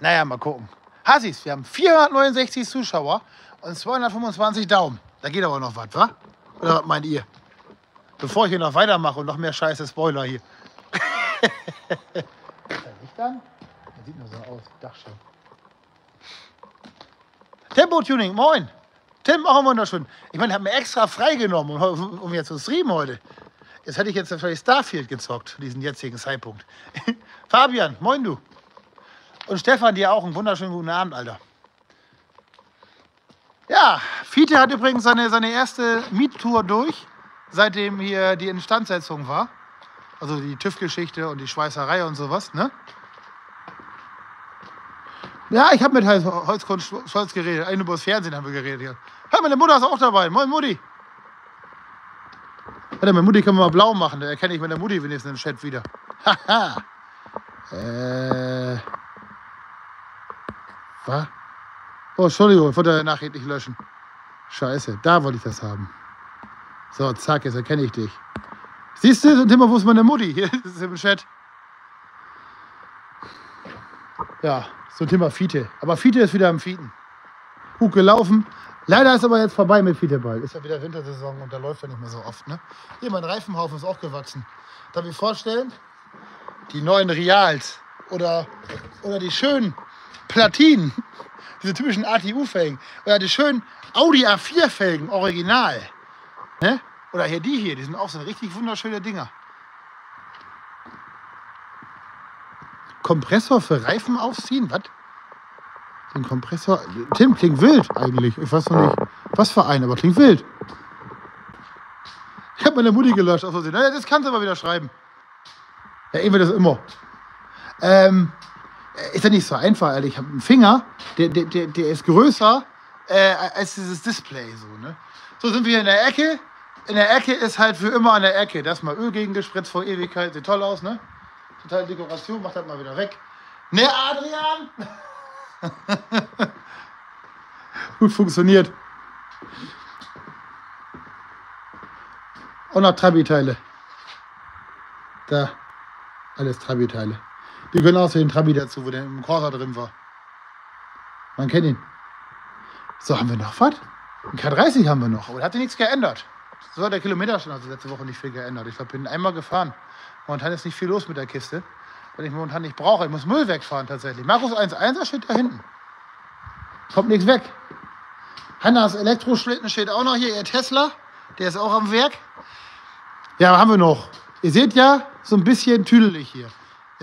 Naja, mal gucken. Hassis, wir haben 469 Zuschauer und 225 Daumen. Da geht aber noch was, wa? Oder was meint ihr? Bevor ich hier noch weitermache und noch mehr scheiße Spoiler hier. Ist da Licht an? Das sieht nur so aus, Dachschaden. Tempo-Tuning, moin. Tim, auch wunderschön. Ich meine, ich habe mir extra freigenommen, um, um jetzt zu streamen heute. Jetzt hätte ich jetzt vielleicht Starfield gezockt, diesen jetzigen Zeitpunkt. Fabian, moin du. Und Stefan, dir auch einen wunderschönen guten Abend, Alter. Ja, Fiete hat übrigens seine, seine erste Miettour durch, seitdem hier die Instandsetzung war. Also die TÜV-Geschichte und die Schweißerei und sowas, ne? Ja, ich habe mit Holzkunst Scholz geredet. Eigentlich über das Fernsehen haben wir geredet hier. Hör, meine Mutter ist auch dabei. Moin, Mutti. Warte, meine Mutti können wir mal blau machen. Da erkenne ich meine Mutti wenigstens im Chat wieder. Haha. äh. Was? Oh, Entschuldigung, ich wollte die Nachricht nicht löschen. Scheiße, da wollte ich das haben. So, zack, jetzt erkenne ich dich. Siehst du, Timmer, wo ist meine Mutti? Hier ist im Chat. Ja, so Thema Fiete. Aber Fiete ist wieder am Fieten. Gut gelaufen. Leider ist aber jetzt vorbei mit Fieteball. Ist ja wieder Wintersaison und da läuft er nicht mehr so oft. Ne? Hier, mein Reifenhaufen ist auch gewachsen. Darf ich vorstellen? Die neuen Reals oder, oder die schönen Platinen. Diese typischen ATU-Felgen. Oder die schönen Audi A4-Felgen, original. Ne? Oder hier die hier, die sind auch so richtig wunderschöne Dinger. Kompressor für Reifen aufziehen? Was? Den Kompressor. Tim, klingt wild eigentlich. Ich weiß noch nicht, was für ein, aber klingt wild. Ich habe meine Mutti gelöscht. Aus naja, das kannst du aber wieder schreiben. Ja, irgendwie das immer. Ähm, ist ja nicht so einfach, ehrlich. Ich habe einen Finger, der, der, der, ist größer äh, als dieses Display. So, ne? so sind wir in der Ecke. In der Ecke ist halt für immer an der Ecke. Da ist mal Öl gegengespritzt vor Ewigkeit. Sieht toll aus, ne? Total Dekoration, macht das mal wieder weg. Ne, Adrian? Gut funktioniert. Und noch Trabi-Teile. Da, alles Trabi-Teile. Die gehören auch zu den Trabi dazu, wo der im Corsa drin war. Man kennt ihn. So, haben wir noch was? Ein K30 haben wir noch, aber hat sich nichts geändert. So hat der Kilometerstand also letzte Woche nicht viel geändert. Ich bin einmal gefahren. Momentan ist nicht viel los mit der Kiste, weil ich momentan nicht brauche. Ich muss Müll wegfahren tatsächlich. Markus 1.1er steht da hinten. Kommt nichts weg. Hannas Elektroschlitten steht auch noch hier, ihr Tesla. Der ist auch am Werk. Ja, haben wir noch? Ihr seht ja, so ein bisschen tüdelig hier.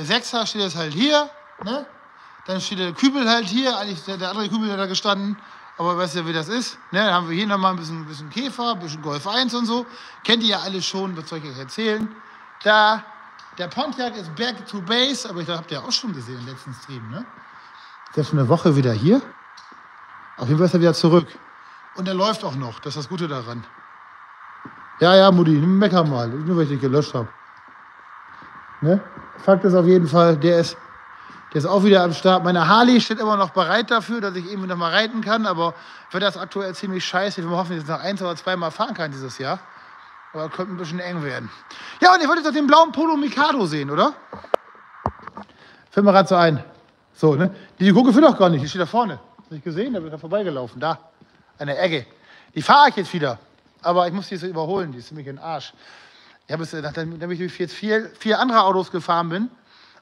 Der Sechser steht jetzt halt hier. Ne? Dann steht der Kübel halt hier. Eigentlich der, der andere Kübel hat da gestanden. Aber weißt ja, wie das ist. Ne? Dann haben wir hier nochmal ein bisschen, bisschen Käfer, ein bisschen Golf 1 und so. Kennt ihr ja alle schon, was soll ich euch erzählen? Da, der Pontiac ist back to base, aber ich glaube, habt ihr auch schon gesehen im letzten Stream. Ne? Ist ja schon eine Woche wieder hier. Auf jeden Fall ist er wieder zurück. Und er läuft auch noch. Das ist das Gute daran. Ja, ja, Mutti, mecker mal. Nur weil ich dich gelöscht habe. Ne? Fakt ist auf jeden Fall, der ist, der ist auch wieder am Start. Meine Harley steht immer noch bereit dafür, dass ich irgendwie noch mal reiten kann. Aber für das aktuell ziemlich scheiße. Wir hoffen, dass ich noch eins oder zweimal fahren kann dieses Jahr. Aber könnte ein bisschen eng werden. Ja, und ihr wolltet doch den blauen Polo Mikado sehen, oder? Fällt mir gerade so ein. So, ne? Die Gurke will doch gar nicht, die steht da vorne. Hast nicht gesehen? Da bin ich da vorbeigelaufen. Da, an der Ecke. Die fahre ich jetzt wieder. Aber ich muss die so überholen, die ist ziemlich in den Arsch. Ich habe es, nachdem ich jetzt vier, vier andere Autos gefahren bin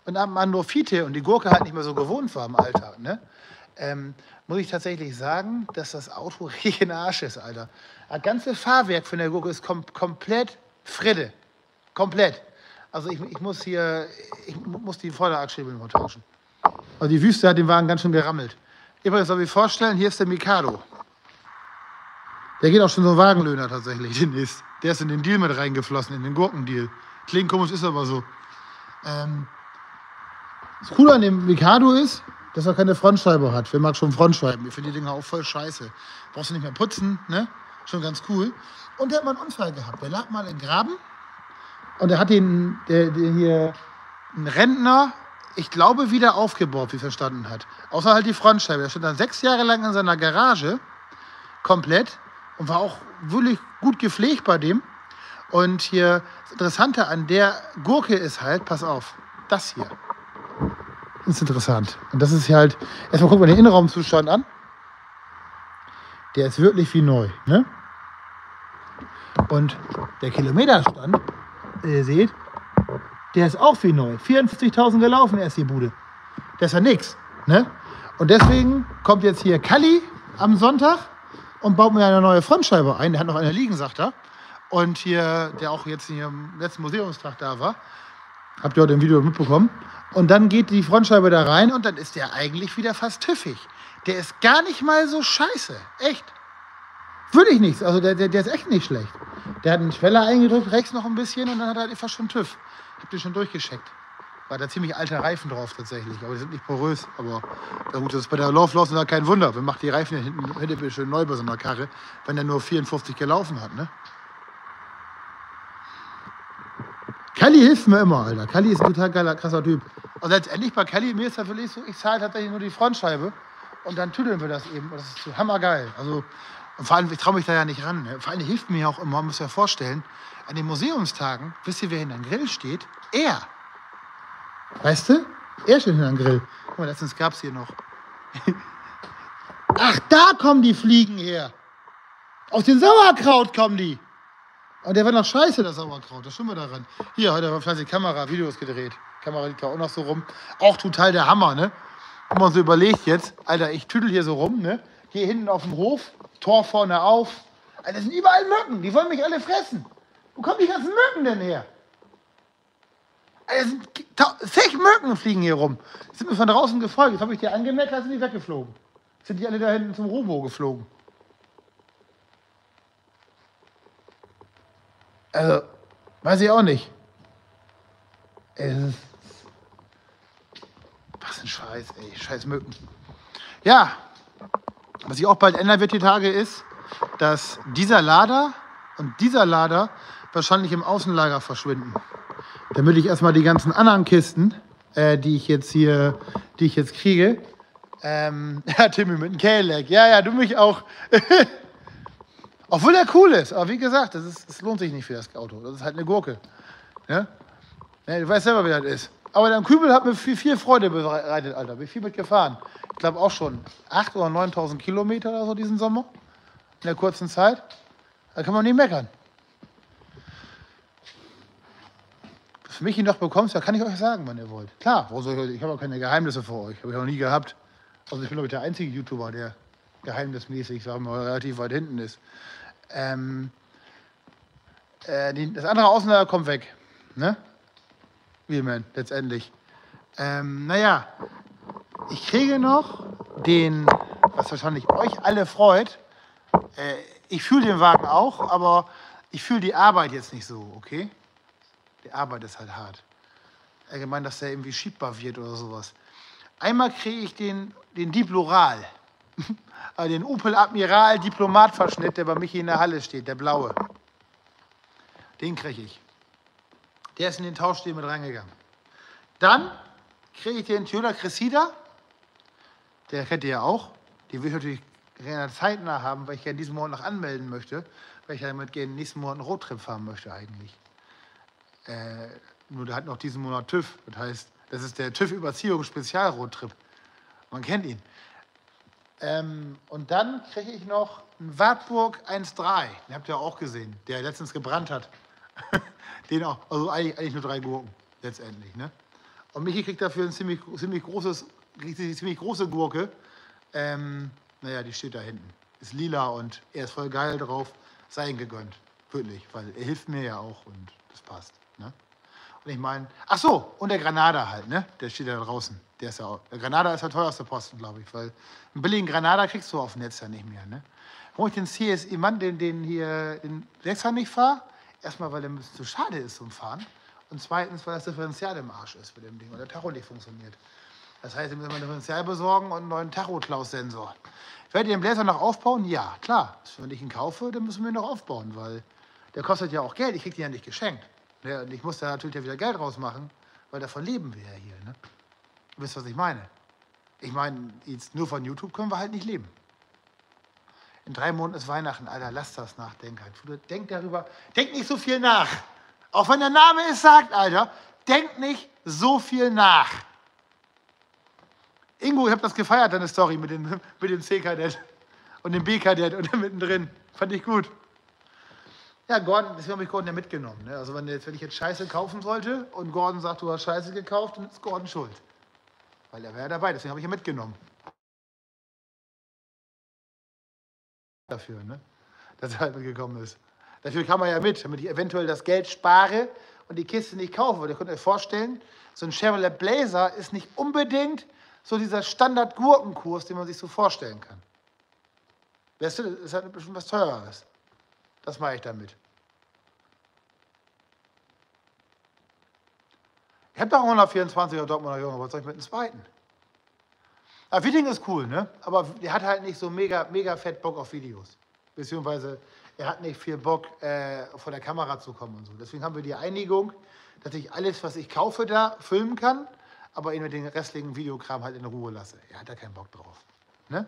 und ab an nur Fiete und die Gurke halt nicht mehr so gewohnt war im Alltag, ne? Ähm, muss ich tatsächlich sagen, dass das Auto richtig Arsch ist, Alter. Das ganze Fahrwerk von der Gurke ist kom komplett Friede. Komplett. Also ich, ich muss hier, ich muss die Vorderachsscheibe mal tauschen. Also die Wüste hat den Wagen ganz schön gerammelt. Übrigens soll ich vorstellen, hier ist der Mikado. Der geht auch schon so ein Wagenlöhner tatsächlich demnächst. Der ist in den Deal mit reingeflossen, in den Gurkendeal. Klingt komisch, ist aber so. Ähm, das Coole an dem Mikado ist, dass er keine Frontscheibe hat. Wer mag schon Frontscheiben? Ich finde die Dinger auch voll scheiße. Brauchst du nicht mehr putzen, ne? Schon ganz cool. Und der hat mal einen Unfall gehabt. Der lag mal im Graben und er hat den, der, der hier, einen Rentner, ich glaube, wieder aufgebaut, wie er verstanden hat. Außer halt die Frontscheibe. Der stand dann sechs Jahre lang in seiner Garage, komplett, und war auch wirklich gut gepflegt bei dem. Und hier, das Interessante an der Gurke ist halt, pass auf, das hier. Das ist interessant. Und das ist hier halt, erstmal gucken wir den Innenraumzustand an. Der ist wirklich wie neu. Ne? Und der Kilometerstand, ihr seht, der ist auch wie neu. 54.000 gelaufen erst die Bude. Das ist ja nichts. Ne? Und deswegen kommt jetzt hier Kalli am Sonntag und baut mir eine neue Frontscheibe ein. Der hat noch eine liegen, sagt er. Und hier, der auch jetzt hier im letzten Museumstag da war, habt ihr heute im Video mitbekommen. Und dann geht die Frontscheibe da rein und dann ist der eigentlich wieder fast tüffig. Der ist gar nicht mal so scheiße. Echt. Würde ich nichts. Also der, der, der ist echt nicht schlecht. Der hat einen Schweller eingedrückt, rechts noch ein bisschen und dann hat er fast schon TÜV. Habt ihr schon durchgescheckt. War da ziemlich alter Reifen drauf tatsächlich, aber die sind nicht porös. Aber ja gut, das ist bei der Love Lawson kein Wunder. Wir machen die Reifen hinten, hinten schön neu bei so einer Karre, wenn der nur 54 gelaufen hat, ne? Kelly hilft mir immer, Alter. Kelly ist ein total geiler, krasser Typ. Und letztendlich bei Kelly, mir ist das wirklich so, ich zahle tatsächlich nur die Frontscheibe und dann tüdeln wir das eben. Das ist hammergeil. Also, vor allem, ich traue mich da ja nicht ran. Ne? Vor allem hilft mir auch immer, man muss ja vorstellen, an den Museumstagen, wisst ihr, wer hinter dem Grill steht? Er. Weißt du? Er steht hinter dem Grill. Guck mal, letztens gab es hier noch. Ach, da kommen die Fliegen her. Aus dem Sauerkraut kommen die. Und der war noch scheiße, das Sauerkraut. Das stimmt daran. Hier, heute war fleißig Kamera, Videos gedreht. Kamera liegt da auch noch so rum. Auch total der Hammer, ne? Wenn man so überlegt jetzt, Alter, ich tüdel hier so rum, ne? Hier hinten auf dem Hof, Tor vorne auf. Alter, das sind überall Mücken, die wollen mich alle fressen. Wo kommen die ganzen Mücken denn her? Zig Mücken fliegen hier rum. Die sind mir von draußen gefolgt. Jetzt habe ich die angemerkt, da sind die weggeflogen. Sind die alle da hinten zum Robo geflogen. Also, weiß ich auch nicht. Was ein Scheiß, ey. Scheiß Mücken. Ja, was sich auch bald ändern wird die Tage ist, dass dieser Lader und dieser Lader wahrscheinlich im Außenlager verschwinden. Damit ich erstmal die ganzen anderen Kisten, äh, die ich jetzt hier, die ich jetzt kriege, ähm, ja, Timmy mit dem K-Leg. Ja, ja, du mich auch. Obwohl der cool ist. Aber wie gesagt, das, ist, das lohnt sich nicht für das Auto. Das ist halt eine Gurke. Ja? ja du weißt selber, wie das ist. Aber der Kübel hat mir viel, viel Freude bereitet, Alter. Bin viel mitgefahren. Ich glaube auch schon 8.000 oder 9.000 Kilometer oder so diesen Sommer. In der kurzen Zeit. Da kann man nicht meckern. Für mich ihn noch bekommst, da kann ich euch sagen, wenn ihr wollt. Klar, ich habe auch keine Geheimnisse für euch. Habe ich noch nie gehabt. Also ich bin, glaube ich, der einzige YouTuber, der geheimnismäßig, sagen wir mal, relativ weit hinten ist. Ähm, äh, das andere Außenlager kommt weg. Ne? Man letztendlich. Ähm, naja, ich kriege noch den, was wahrscheinlich euch alle freut. Äh, ich fühle den Wagen auch, aber ich fühle die Arbeit jetzt nicht so, okay? Die Arbeit ist halt hart. Allgemein, dass der irgendwie schiebbar wird oder sowas. Einmal kriege ich den, den Diploral. Also den Opel Admiral Diplomatverschnitt, der bei Michi in der Halle steht, der blaue. Den kriege ich. Der ist in den Tauschstil mit reingegangen. Dann kriege ich den Toyota Cressida. Der kennt ihr ja auch. Die will ich natürlich gerne zeitnah haben, weil ich gerne diesen Monat noch anmelden möchte, weil ich damit gerne nächsten Monat einen Roadtrip fahren möchte eigentlich. Äh, nur der hat noch diesen Monat TÜV. Das heißt, das ist der TÜV Überziehung Spezial Roadtrip. Man kennt ihn. Ähm, und dann kriege ich noch einen Wartburg 1.3. Den habt ihr auch gesehen, der letztens gebrannt hat. Den auch, also eigentlich, eigentlich, nur drei Gurken letztendlich. Ne? Und Michi kriegt dafür ein ziemlich, ziemlich, großes, ziemlich große Gurke. Ähm, naja, die steht da hinten. Ist lila und er ist voll geil drauf. Sei ihm gegönnt. Wirklich, weil er hilft mir ja auch und das passt. Ne? Und ich meine, ach so, und der Granada halt, ne? Der steht da draußen. Der ist ja auch, der Granada ist der teuerste Posten, glaube ich, weil einen billigen Granada kriegst du auf dem Netz ja nicht mehr, ne? Warum ich den CSI Mann, den, den hier den 6er nicht fahre, erstmal, weil der ein bisschen zu schade ist zum Fahren und zweitens, weil das Differential im Arsch ist für dem Ding und der Tacho nicht funktioniert. Das heißt, wir müssen ein Differential besorgen und einen neuen Tacho-Klaus-Sensor. Werdet ihr den Bläser noch aufbauen? Ja, klar. Wenn ich ihn kaufe, dann müssen wir ihn noch aufbauen, weil der kostet ja auch Geld. Ich kriege den ja nicht geschenkt. Ja, und ich muss da natürlich wieder Geld rausmachen, weil davon leben wir ja hier. Ne? Ihr wisst, was ich meine? Ich meine, jetzt nur von YouTube können wir halt nicht leben. In drei Monaten ist Weihnachten, Alter, lass das nachdenken. Denk darüber, denk nicht so viel nach. Auch wenn der Name es sagt, Alter, denk nicht so viel nach. Ingo, ich habe das gefeiert, deine Story mit dem, mit C-Kadett und dem B-Kadett und dem mittendrin. Fand ich gut. Ja, Gordon, deswegen habe ich Gordon ja mitgenommen. Ne? Also wenn, jetzt, wenn ich jetzt Scheiße kaufen sollte und Gordon sagt, du hast Scheiße gekauft, dann ist Gordon schuld. Weil er wäre ja dabei, deswegen habe ich ihn mitgenommen. Dafür, ne? dass er halt mitgekommen ist. Dafür kam er ja mit, damit ich eventuell das Geld spare und die Kiste nicht kaufe. Weil ihr könnt euch vorstellen, so ein Chevrolet Blazer ist nicht unbedingt so dieser Standard-Gurkenkurs, den man sich so vorstellen kann. Das ist halt bestimmt was Teureres. Das mache ich damit. Ich habe doch 124er Dortmunder Junge, was soll ich mit dem zweiten? Aber Witting ist cool, ne? Aber der hat halt nicht so mega, mega fett Bock auf Videos. Beziehungsweise er hat nicht viel Bock, äh, vor der Kamera zu kommen und so. Deswegen haben wir die Einigung, dass ich alles, was ich kaufe, da filmen kann, aber ihn mit den restlichen Videokram halt in Ruhe lasse. Er hat da keinen Bock drauf. Ne?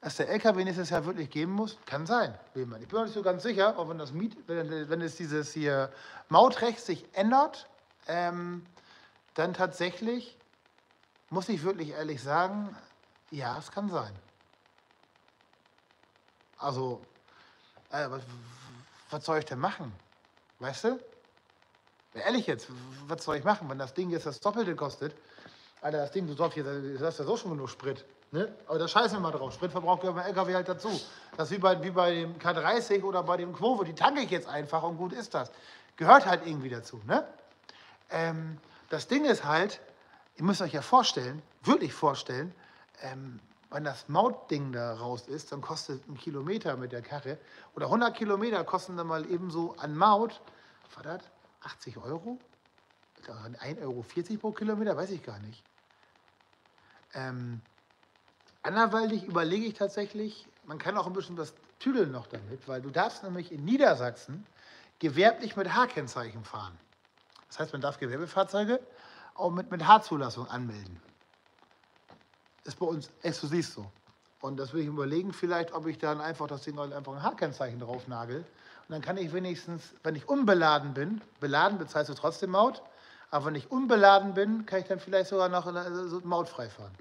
Dass der LKW nächstes Jahr wirklich geben muss, kann sein. Ich bin noch nicht so ganz sicher, ob wenn das Miet, wenn, wenn es dieses hier Mautrecht sich ändert, ähm, dann tatsächlich, muss ich wirklich ehrlich sagen, ja, es kann sein. Also, äh, was, was soll ich denn machen? Weißt du? Ehrlich jetzt, was soll ich machen, wenn das Ding jetzt das Doppelte kostet? Alter, das Ding, du jetzt, das ist ja so schon genug Sprit. Ne? Aber da scheißen wir mal drauf. Spritverbrauch gehört beim LKW halt dazu. Das ist wie bei, wie bei dem K30 oder bei dem Quovo. Die tanke ich jetzt einfach und gut ist das. Gehört halt irgendwie dazu. Ne? Ähm, das Ding ist halt, ihr müsst euch ja vorstellen, wirklich vorstellen, ähm, wenn das Mautding da raus ist, dann kostet ein Kilometer mit der Karre oder 100 Kilometer kosten dann mal ebenso an Maut, was war das, 80 Euro? 1,40 Euro pro Kilometer, weiß ich gar nicht. Ähm, anderweitig überlege ich tatsächlich, man kann auch ein bisschen das Tüdeln noch damit, weil du darfst nämlich in Niedersachsen gewerblich mit H-Kennzeichen fahren. Das heißt, man darf Gewerbefahrzeuge auch mit, mit H-Zulassung anmelden. Ist bei uns exklusiv so. Und das will ich überlegen, vielleicht, ob ich dann einfach das Ding einfach ein H-Kennzeichen drauf nagel. Und dann kann ich wenigstens, wenn ich unbeladen bin, beladen bezahlst du trotzdem Maut, aber wenn ich unbeladen bin, kann ich dann vielleicht sogar noch so mautfrei fahren.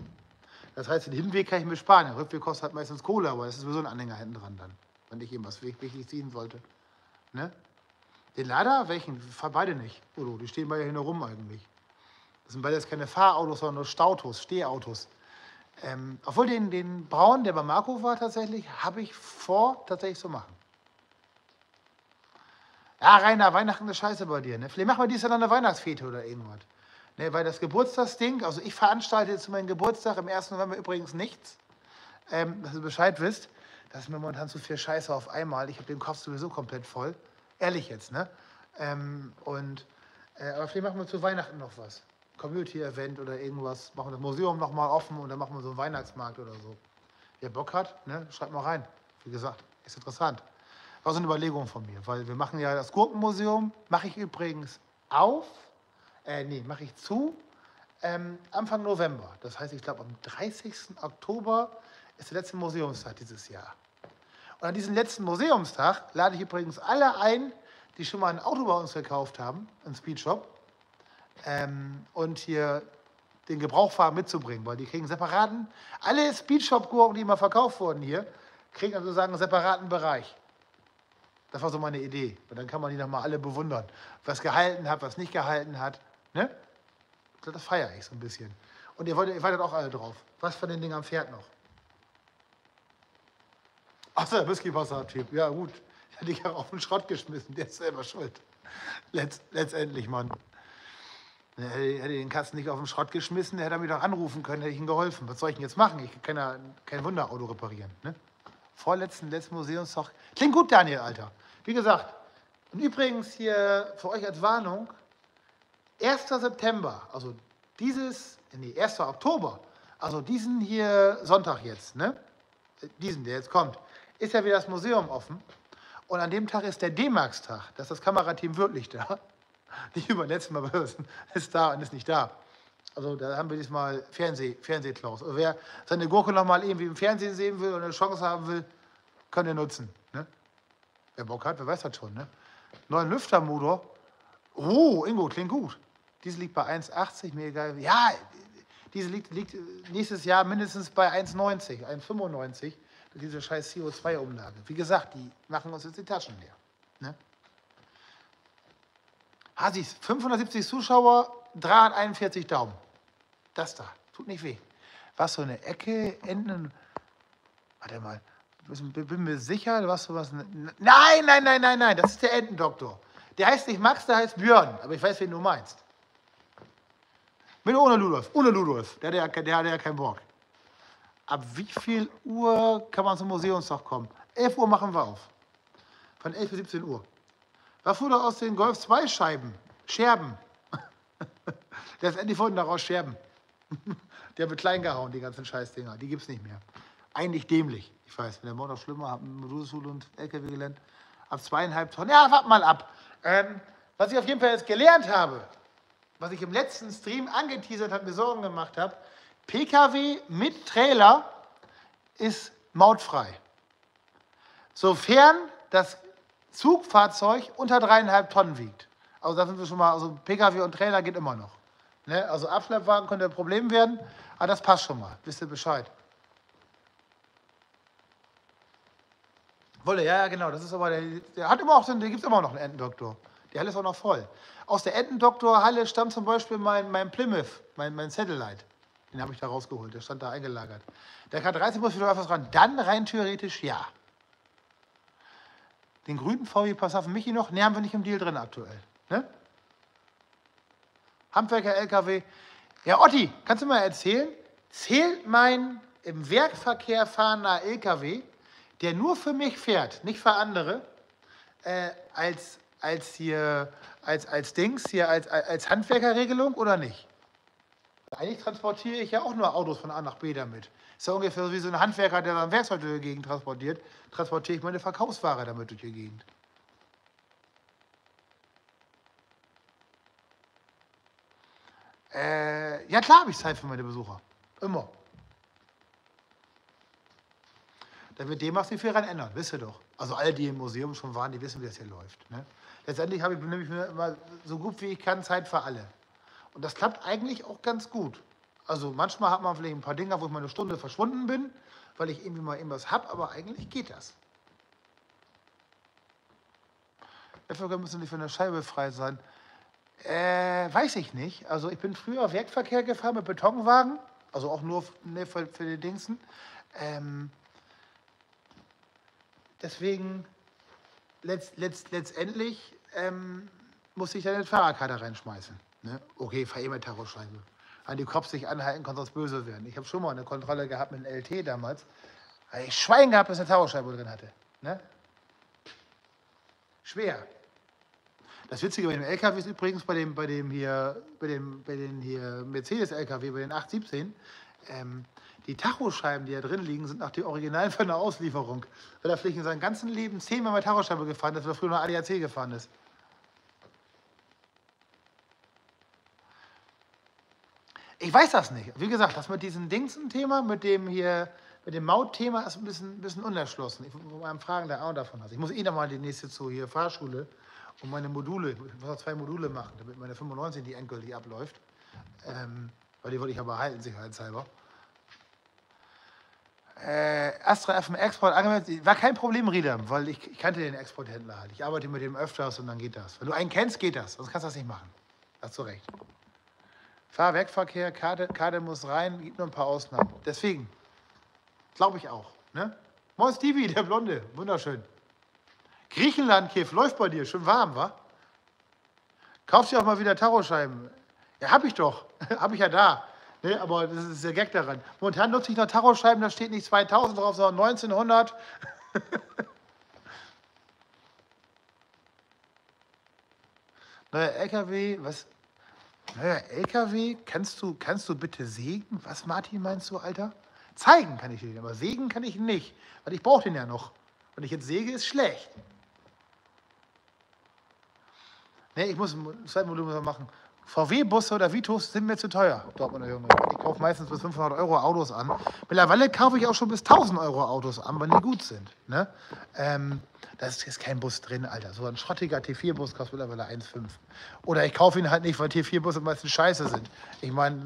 Das heißt, den Hinweg kann ich mir sparen. Der Rückweg kostet halt meistens Kohle, aber es ist sowieso ein Anhänger hinten dran dann, wenn ich irgendwas wichtig ziehen wollte. Ne? Den Lader, welchen? Fahr beide nicht. Udo, die stehen beide hier nur rum eigentlich. Das sind beides keine Fahrautos, sondern nur Stautos, Stehautos. Ähm, obwohl den, den Braun, der bei Marco war tatsächlich, habe ich vor, tatsächlich zu machen. Ja, Rainer, Weihnachten ist scheiße bei dir. Ne? Vielleicht machen wir dies noch eine Weihnachtsfete oder irgendwas. Ne, weil das Geburtstagsding, also ich veranstalte zu meinem Geburtstag im 1. November übrigens nichts, ähm, dass ihr Bescheid wisst. Das ist mir momentan zu viel Scheiße auf einmal. Ich habe den Kopf sowieso komplett voll. Ehrlich jetzt, ne? Ähm, und, äh, aber vielleicht machen wir zu Weihnachten noch was. Community-Event oder irgendwas. Machen wir das Museum nochmal offen und dann machen wir so einen Weihnachtsmarkt oder so. Wer Bock hat, ne, schreibt mal rein. Wie gesagt, ist interessant. War so eine Überlegung von mir, weil wir machen ja das Gurkenmuseum, mache ich übrigens auf äh, nee, mache ich zu, ähm, Anfang November. Das heißt, ich glaube, am 30. Oktober ist der letzte Museumstag dieses Jahr. Und an diesem letzten Museumstag lade ich übrigens alle ein, die schon mal ein Auto bei uns verkauft haben, einen Speedshop, ähm, und hier den Gebrauchwagen mitzubringen, weil die kriegen separaten, alle Speedshop-Gurken, die mal verkauft wurden hier, kriegen also sozusagen einen separaten Bereich. Das war so meine Idee. Und dann kann man die nochmal alle bewundern, was gehalten hat, was nicht gehalten hat. Ne? Das feiere ich so ein bisschen. Und ihr, wollt, ihr wartet auch alle drauf. Was von den Dingern fährt noch? Ach, der Whisky-Wasser-Typ. Ja, gut. Der hat dich ja auf den Schrott geschmissen. Der ist selber schuld. Letzt, letztendlich, Mann. Hätte ich den Kasten nicht auf den Schrott geschmissen, der hätte mir doch anrufen können, hätte ich ihm geholfen. Was soll ich denn jetzt machen? Ich kann ja kein Wunderauto reparieren. Ne? Vorletzten, letzten Museumstag. Klingt gut, Daniel, Alter. Wie gesagt, und übrigens hier für euch als Warnung, 1. September, also dieses, nee, 1. Oktober, also diesen hier Sonntag jetzt, ne? Diesen, der jetzt kommt, ist ja wieder das Museum offen. Und an dem Tag ist der D-Max-Tag. Da das Kamerateam wirklich da. Nicht über letztes Mal, weil es ist da und ist nicht da. Also da haben wir diesmal Fernseh, Fernsehklaus. Also wer seine Gurke nochmal irgendwie im Fernsehen sehen will und eine Chance haben will, kann er nutzen. Ne? Wer Bock hat, wer weiß das schon. Ne? Neuen Lüftermotor. Oh, Ingo, klingt gut. Diese liegt bei 1,80, mir egal. Ja, Diese liegt, liegt nächstes Jahr mindestens bei 1,90, 1,95. Diese scheiß CO2-Umlage. Wie gesagt, die machen uns jetzt die Taschen leer. Ne? Hasis, 570 Zuschauer, 341 Daumen. Das da, tut nicht weh. Was so eine Ecke, Enden. Warte mal, bin mir sicher, was sowas. Nein, nein, nein, nein, nein, das ist der Entendoktor. Der heißt nicht Max, der heißt Björn, aber ich weiß, wen du meinst. Mit ohne Ludolf, ohne Ludolf, der, der, der, der hat ja keinen Bock. Ab wie viel Uhr kann man zum Museumstag kommen? 11 Uhr machen wir auf. Von 11 bis 17 Uhr. Was wurde aus den Golf 2 Scheiben? Scherben. Letztendlich wurden daraus Scherben. Der wird klein gehauen, die ganzen Scheißdinger. Die gibt es nicht mehr. Eigentlich dämlich. Ich weiß, wenn der Mord noch schlimmer hat, Modulschule und LKW gelernt. Ab zweieinhalb Tonnen. Ja, warte mal ab. Ähm, was ich auf jeden Fall jetzt gelernt habe, was ich im letzten Stream angeteasert habe, mir Sorgen gemacht habe, Pkw mit Trailer ist mautfrei. Sofern das Zugfahrzeug unter dreieinhalb Tonnen wiegt. Also da sind wir schon mal, also Pkw und Trailer geht immer noch. Ne? Also Abschleppwagen könnte ein Problem werden, aber das passt schon mal. Wisst ihr Bescheid? Wolle, ja, ja, genau. Das ist aber der, der hat immer auch, der gibt es immer noch einen Entendoktor. Die Halle ist auch noch voll. Aus der Entendoktor-Halle stammt zum Beispiel mein, mein Plymouth, mein, mein Satellite. Den habe ich da rausgeholt. Der stand da eingelagert. Der K30 muss wieder etwas ran. Dann rein theoretisch ja. Den grünen VW Passat von Michi noch, ne, haben wir nicht im Deal drin aktuell. Ne? Handwerker LKW. Ja, Otti, kannst du mal erzählen, zählt mein im Werkverkehr fahrender LKW, der nur für mich fährt, nicht für andere, äh, als, als hier, als, als Dings, hier als, als Handwerkerregelung oder nicht? Eigentlich transportiere ich ja auch nur Autos von A nach B damit. Ist ja ungefähr so wie so ein Handwerker, der dann Werkzeug durch die Gegend transportiert, transportiere ich meine Verkaufsware damit durch die Gegend. Äh, ja klar habe ich Zeit für meine Besucher. Immer. Da wird dem auch nicht viel ran ändern, wisst ihr doch. Also alle, die im Museum schon waren, die wissen, wie das hier läuft. Ne? Letztendlich habe ich nämlich immer so gut wie ich kann Zeit für alle. Und das klappt eigentlich auch ganz gut. Also manchmal hat man vielleicht ein paar Dinge, wo ich mal eine Stunde verschwunden bin, weil ich irgendwie mal irgendwas habe, aber eigentlich geht das. Dafür müssen nicht von der Scheibe frei sein. Äh, weiß ich nicht. Also ich bin früher Werkverkehr gefahren mit Betonwagen, also auch nur ne, für, für die Dingsen. Ähm, deswegen letzt, letzt, letztendlich ähm, musste ich dann den Fahrradkader reinschmeißen. Ne? Okay, fahr eh mit Taroscheibe. An die Kopf sich anhalten, kann sonst böse werden. Ich habe schon mal eine Kontrolle gehabt mit einem LT damals. Habe ich Schwein gehabt, dass eine Taroscheibe drin hatte. Ne? Schwer. Das Witzige bei dem LKW ist übrigens bei dem, bei dem hier, bei dem, bei den hier Mercedes-LKW, bei den 817, ähm, die Tachoscheiben, die da drin liegen, sind nach die Originalen von der Auslieferung. Weil er vielleicht in seinem ganzen Leben zehnmal mit Tachoscheibe gefahren ist, weil er früher noch ADAC gefahren ist. Ich weiß das nicht. Wie gesagt, das mit diesem Dingsen-Thema, mit dem hier, mit dem Mautthema ist ein bisschen, ein bisschen unerschlossen. Ich muss mal fragen, der auch davon hat. Ich muss eh noch mal die nächste zur hier Fahrschule und meine Module, ich muss auch zwei Module machen, damit meine 95 die endgültig abläuft. Ähm, weil die wollte ich aber halten, sicherheitshalber. Äh, Astra FM Export angemeldet, war kein Problem, Rieder, weil ich, ich kannte den Exporthändler halt. Ich arbeite mit dem öfters und dann geht das. Wenn du einen kennst, geht das, sonst kannst du das nicht machen. Hast du recht. Fahrwerkverkehr, Karte, Karte muss rein, gibt nur ein paar Ausnahmen. Deswegen, glaube ich auch. Ne? Moin Stevie, der Blonde, wunderschön. Griechenland, Kiff, läuft bei dir, schön warm, wa? Kaufst dir auch mal wieder Tarotscheiben. Ja, hab ich doch, hab ich ja da. Ne, aber das ist der Gag daran. Momentan nutze ich noch Tarotscheiben, da steht nicht 2000 drauf, sondern 1900. Neuer LKW, was, naja, LKW, kannst du, kannst du bitte sägen? Was, Martin, meinst du, Alter? Zeigen kann ich dir, aber sägen kann ich nicht, weil ich brauche den ja noch. Wenn ich jetzt säge, ist schlecht. Ne, ich muss ein Zeitmodul machen. VW-Busse oder Vitos sind mir zu teuer, Dortmunder Junge. Ich kaufe meistens bis 500 Euro Autos an. Mittlerweile kaufe ich auch schon bis 1000 Euro Autos an, wenn die gut sind. Ne? Ähm, da ist kein Bus drin, Alter. So ein schrottiger T4-Bus kostet mittlerweile 1,5. Oder ich kaufe ihn halt nicht, weil T4-Busse meistens scheiße sind. Ich meine,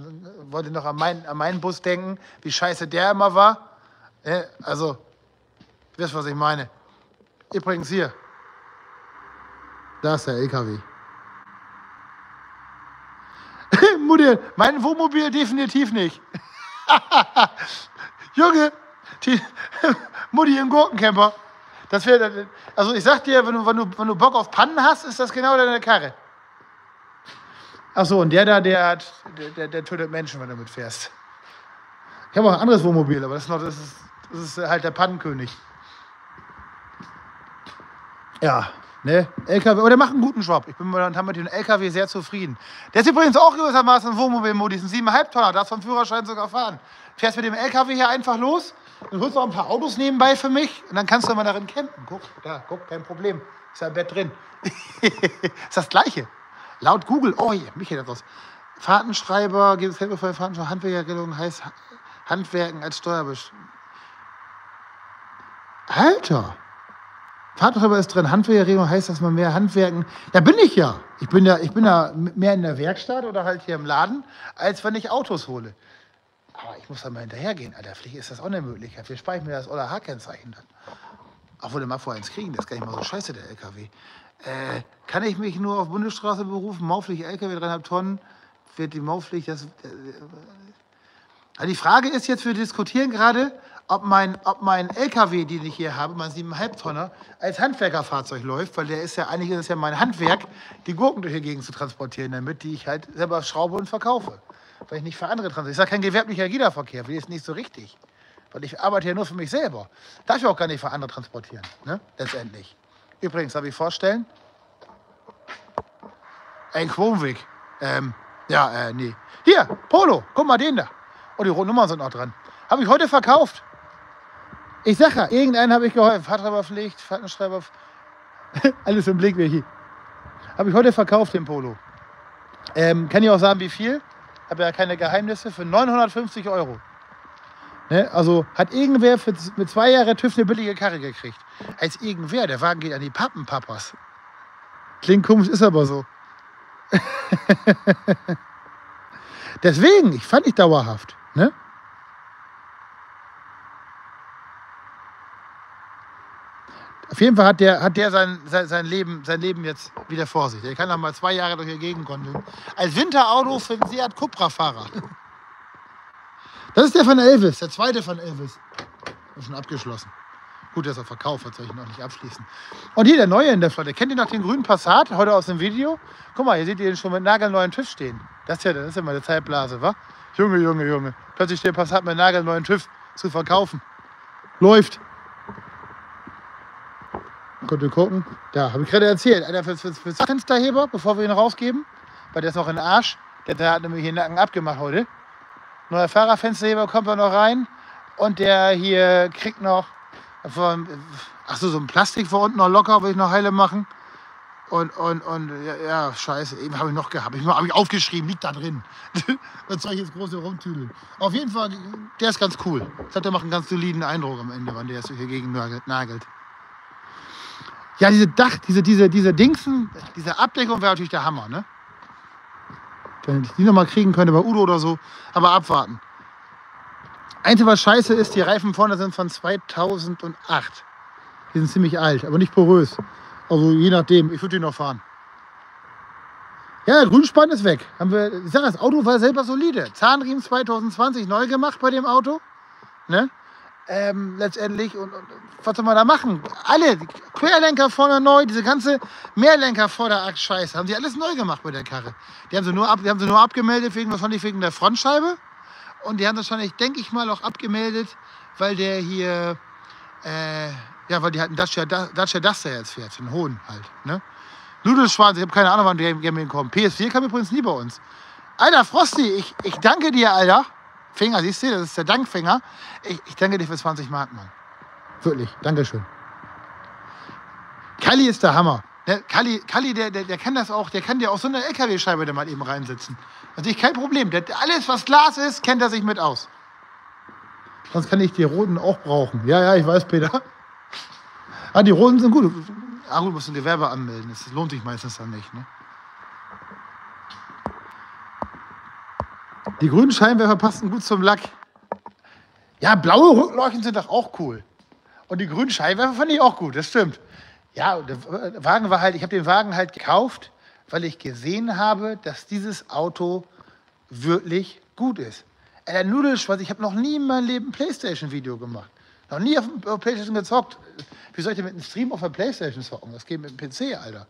wollte noch an, mein, an meinen Bus denken, wie scheiße der immer war. Ne? Also, wisst was ich meine. Übrigens hier. Da ist der LKW. Mutti, mein Wohnmobil definitiv nicht. Junge, die, Mutti im Gurkencamper. Das wär, also ich sag dir, wenn du, wenn, du, wenn du Bock auf Pannen hast, ist das genau deine Karre. Achso, und der da, der hat, der, der, der tötet Menschen, wenn du mitfährst. Ich habe auch ein anderes Wohnmobil, aber das ist, noch, das ist, das ist halt der Pannenkönig. Ja, Ne? LKW, aber der macht einen guten Job. Ich bin momentan mit dem LKW sehr zufrieden. Der ist übrigens auch gewissermaßen ein Wohnmobilmodi, ist ein 7,5 Tonner, darfst vom Führerschein sogar fahren. Fährst mit dem LKW hier einfach los, dann holst du auch ein paar Autos nebenbei für mich und dann kannst du mal darin campen. Guck, da, guck, kein Problem. Ist ja im Bett drin. ist das Gleiche. Laut Google, oh hier, mich das aus. Fahrtenschreiber, gibt es Fahrtenschreiber, Handwerkerregelung heißt Handwerken als Steuerbestimmung. Alter! Fahrtreiber ist drin, Handwerkerregelung heißt, dass man mehr Handwerken. Da bin ich ja. Ich bin ja, ich bin ja mehr in der Werkstatt oder halt hier im Laden, als wenn ich Autos hole. Aber ich muss da mal hinterhergehen, Alter. Vielleicht ist das auch eine Möglichkeit. Wir speichern mir das oder H-Kennzeichen dann. Obwohl, wir mal vor eins kriegen, das ist gar nicht mal so scheiße, der LKW. Äh, kann ich mich nur auf Bundesstraße berufen? Maupflicht LKW, dreieinhalb Tonnen, wird die Maupflicht. Das, äh, die Frage ist jetzt, wir diskutieren gerade, ob mein, ob mein LKW, den ich hier habe, mein 7,5 Tonner, als Handwerkerfahrzeug läuft, weil der ist ja eigentlich ist es ja mein Handwerk, die Gurken durch die Gegend zu transportieren, damit die ich halt selber schraube und verkaufe. Weil ich nicht für andere transportiere. Ich sage kein gewerblicher Giederverkehr, das ist nicht so richtig. Weil ich arbeite ja nur für mich selber. Darf ich auch gar nicht für andere transportieren, ne? letztendlich. Übrigens, darf ich vorstellen? Ein Kronweg. Ähm, ja, äh, nee. Hier, Polo, guck mal den da. Oh, die roten Nummern sind noch dran. Habe ich heute verkauft. Ich sage ja, irgendeinen habe ich geholfen. Fahrtreiberpflicht, Fahrtenschreiber, alles im Blick, welche. Habe ich heute verkauft, den Polo. Ähm, kann ich auch sagen, wie viel? Habe ja keine Geheimnisse. Für 950 Euro. Ne? Also hat irgendwer für, mit zwei Jahren TÜV eine billige Karre gekriegt. Als irgendwer, der Wagen geht an die Pappenpapas. Klingt komisch, ist aber so. Deswegen, ich fand ich dauerhaft. Ne? Auf jeden Fall hat der, hat der sein, sein, sein, Leben, sein Leben jetzt wieder vor sich. Der kann noch mal zwei Jahre durch die Gegend gondeln. Als Winterauto für einen Seat Cupra-Fahrer. Das ist der von Elvis, der zweite von Elvis. Ist schon abgeschlossen. Gut, der ist auf Verkauf, das soll ich noch nicht abschließen. Und hier der neue in der Flotte. Kennt ihr noch den grünen Passat heute aus dem Video? Guck mal, hier seht ihr den schon mit nagelneuen TÜV stehen. Das ist ja, das ist ja mal eine Zeitblase, wa? Junge, Junge, Junge. Plötzlich steht Passat mit nagelneuen TÜV zu verkaufen. Läuft. Könnt ihr gucken. Da, habe ich gerade erzählt. Einer fürs, fürs, fürs Fensterheber, bevor wir ihn rausgeben. Weil der ist noch in den Arsch. Der, der hat nämlich den Nacken abgemacht heute. Neuer Fahrerfensterheber kommt da noch rein. Und der hier kriegt noch. Achso, so ein Plastik vor unten noch locker, will ich noch heile machen. Und, und, und ja, ja scheiße, eben habe ich noch gehabt. Ich habe ich aufgeschrieben, liegt da drin. das soll ich jetzt große rumtüdeln. Auf jeden Fall, der ist ganz cool. Das hat, der macht einen ganz soliden Eindruck am Ende, wenn der ist hier gegen nagelt. Ja, diese Dach, diese, diese, diese Dingsen, diese Abdeckung wäre natürlich der Hammer, ne? Wenn ich die nochmal kriegen könnte bei Udo oder so, aber abwarten. Einzige, was scheiße ist, die Reifen vorne sind von 2008. Die sind ziemlich alt, aber nicht porös. Also je nachdem, ich würde die noch fahren. Ja, Grünspann ist weg. Haben wir, ich sag, das Auto war selber solide. Zahnriemen 2020 neu gemacht bei dem Auto. Ne? Ähm, letztendlich. Und, und, was soll man da machen? Alle, Querlenker vorne neu, diese ganze Mehrlenker Vorderachs-Scheiße, haben sie alles neu gemacht bei der Karre. Die haben sie nur, ab, die haben sie nur abgemeldet, wegen, wahrscheinlich wegen der Frontscheibe. Und die haben wahrscheinlich, denke ich mal, auch abgemeldet, weil der hier, äh, ja, weil die hatten Dacia, Dacia Duster jetzt fährt, einen hohen halt. Ne? Nudelschwarz, ich habe keine Ahnung, wann die Gaming kommen. PS4 kam übrigens nie bei uns. Alter, Frosty, ich, ich danke dir, Alter. Finger, siehst du, das ist der Dankfinger. Ich, ich danke dir für 20 Mark, Mann. Wirklich, Dankeschön. Kali ist der Hammer. Der Kalli, Kalli der, der, der kann das auch, der kann dir auch so eine LKW-Scheibe da mal eben reinsetzen. Also ich kein Problem. Der, alles, was Glas ist, kennt er sich mit aus. Sonst kann ich die roten auch brauchen. Ja, ja, ich weiß, Peter. Ah, die roten sind gut. Ah, gut, du musst ein Gewerbe anmelden. Das lohnt sich meistens dann nicht. Ne? Die grünen Scheinwerfer passen gut zum Lack. Ja, blaue Rückleuchten sind doch auch cool. Und die grünen Scheinwerfer fand ich auch gut, das stimmt. Ja, der Wagen war halt, ich habe den Wagen halt gekauft, weil ich gesehen habe, dass dieses Auto wirklich gut ist. Der Nudelschwarz, ich habe noch nie in meinem Leben ein Playstation-Video gemacht. Noch nie auf, auf Playstation gezockt. Wie soll ich denn mit einem Stream auf der Playstation zocken? Das geht mit dem PC, Alter.